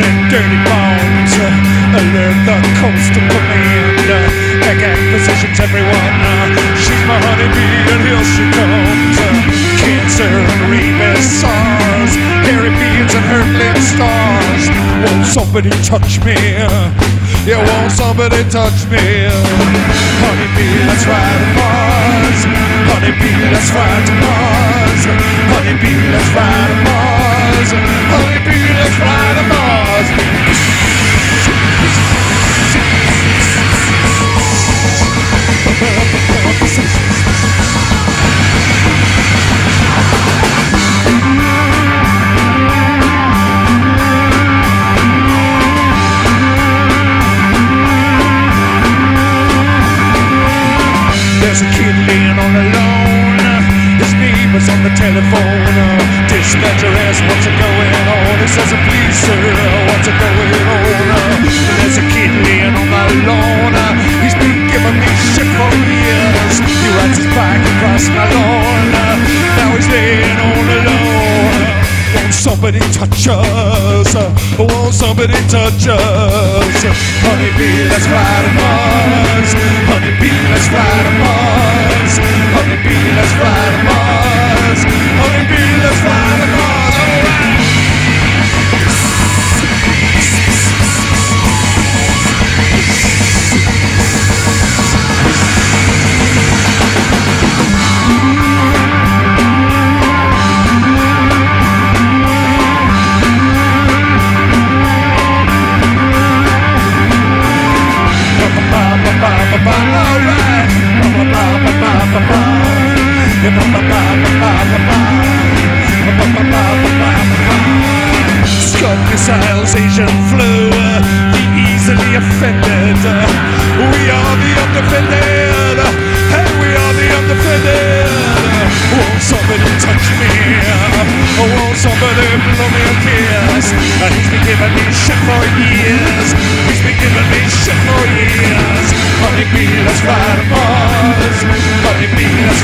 and dirty bones. Uh, Alert the coastal command. Uh, back at positions, everyone. Uh, she's my honeybee, and here she comes. Cancer, rabies, SARS, hairy beans and hurtling stars. Won't somebody touch me? Yeah, won't somebody touch me? Honeybee, let's ride to Mars. Honeybee, let's ride to Mars. Honeybee, let's ride to Mars. Neighbor's on the telephone. Uh, dispatcher asks what's going on. He says, please sir, what's going on? Uh, There's a kid laying on the lawn. Uh, he's been giving me shit for years. He rides his bike across my lawn. Now he's laying on alone. Won't somebody touch us? Won't somebody touch us? Honeybee, let's fly Asian flu, the easily offended. We are the undefended, and we are the undefended. Won't somebody touch me? Won't somebody blow me a kiss? He's been giving me shit for years. He's been giving me shit for years. Mars. Honeybee, let's fly to Mars. Honeybee, let's